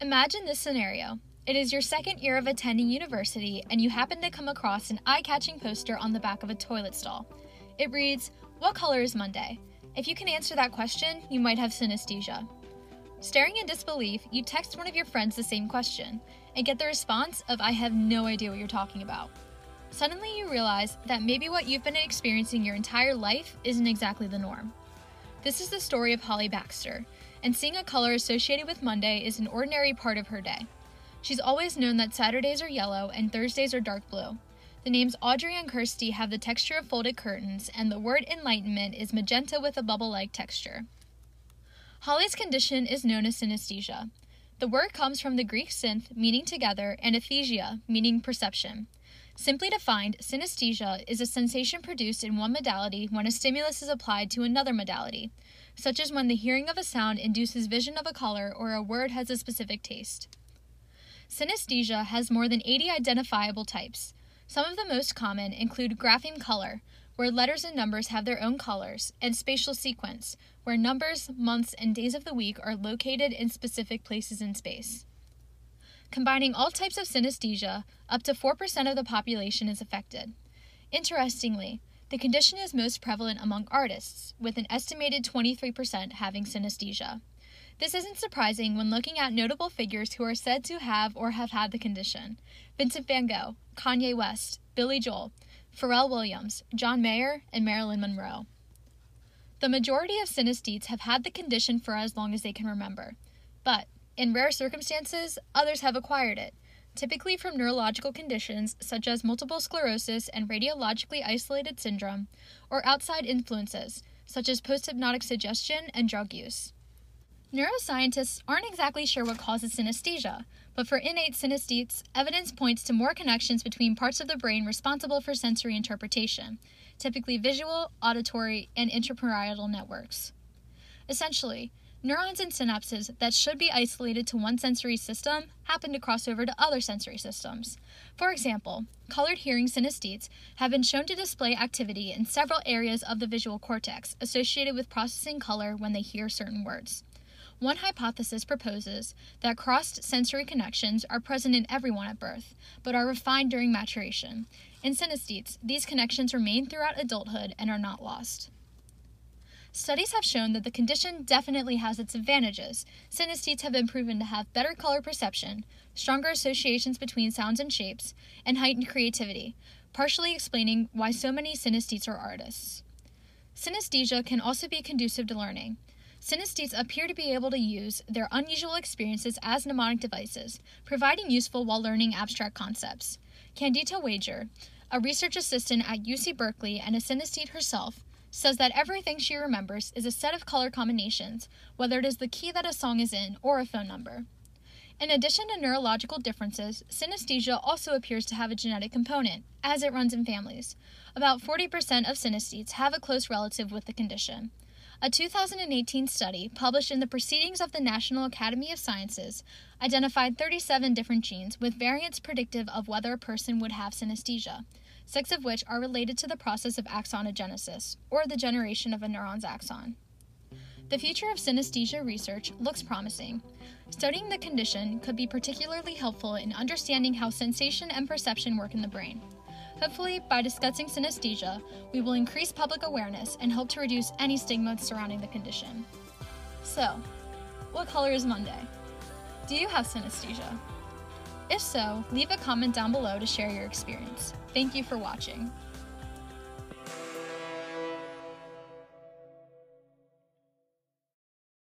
Imagine this scenario. It is your second year of attending university, and you happen to come across an eye catching poster on the back of a toilet stall. It reads, What color is Monday? If you can answer that question, you might have synesthesia. Staring in disbelief, you text one of your friends the same question and get the response of, I have no idea what you're talking about. Suddenly, you realize that maybe what you've been experiencing your entire life isn't exactly the norm. This is the story of Holly Baxter, and seeing a color associated with Monday is an ordinary part of her day. She's always known that Saturdays are yellow and Thursdays are dark blue. The names Audrey and Kirsty have the texture of folded curtains, and the word enlightenment is magenta with a bubble like texture. Holly's condition is known as synesthesia. The word comes from the Greek synth, meaning together, and esthesia, meaning perception. Simply defined, synesthesia is a sensation produced in one modality when a stimulus is applied to another modality, such as when the hearing of a sound induces vision of a color or a word has a specific taste. Synesthesia has more than 80 identifiable types. Some of the most common include grapheme color, where letters and numbers have their own colors, and spatial sequence, where numbers, months, and days of the week are located in specific places in space. Combining all types of synesthesia, up to 4% of the population is affected. Interestingly, the condition is most prevalent among artists, with an estimated 23% having synesthesia. This isn't surprising when looking at notable figures who are said to have or have had the condition Vincent van Gogh, Kanye West, Billy Joel, Pharrell Williams, John Mayer, and Marilyn Monroe. The majority of synesthetes have had the condition for as long as they can remember, but in rare circumstances, others have acquired it, typically from neurological conditions such as multiple sclerosis and radiologically isolated syndrome, or outside influences such as posthypnotic suggestion and drug use. Neuroscientists aren't exactly sure what causes synesthesia, but for innate synesthetes, evidence points to more connections between parts of the brain responsible for sensory interpretation, typically visual, auditory, and intraparietal networks. Essentially, Neurons and synapses that should be isolated to one sensory system happen to cross over to other sensory systems. For example, colored hearing synesthetes have been shown to display activity in several areas of the visual cortex associated with processing color when they hear certain words. One hypothesis proposes that crossed sensory connections are present in everyone at birth, but are refined during maturation. In synesthetes, these connections remain throughout adulthood and are not lost. Studies have shown that the condition definitely has its advantages. Synesthetes have been proven to have better color perception, stronger associations between sounds and shapes, and heightened creativity, partially explaining why so many synesthetes are artists. Synesthesia can also be conducive to learning. Synesthetes appear to be able to use their unusual experiences as mnemonic devices, providing useful while learning abstract concepts. Candida Wager, a research assistant at UC Berkeley and a synesthete herself, says that everything she remembers is a set of color combinations, whether it is the key that a song is in or a phone number. In addition to neurological differences, synesthesia also appears to have a genetic component, as it runs in families. About 40% of synesthetes have a close relative with the condition. A 2018 study published in the Proceedings of the National Academy of Sciences identified 37 different genes with variants predictive of whether a person would have synesthesia six of which are related to the process of axonogenesis, or the generation of a neuron's axon. The future of synesthesia research looks promising. Studying the condition could be particularly helpful in understanding how sensation and perception work in the brain. Hopefully, by discussing synesthesia, we will increase public awareness and help to reduce any stigma surrounding the condition. So, what color is Monday? Do you have synesthesia? If so, leave a comment down below to share your experience. Thank you for watching.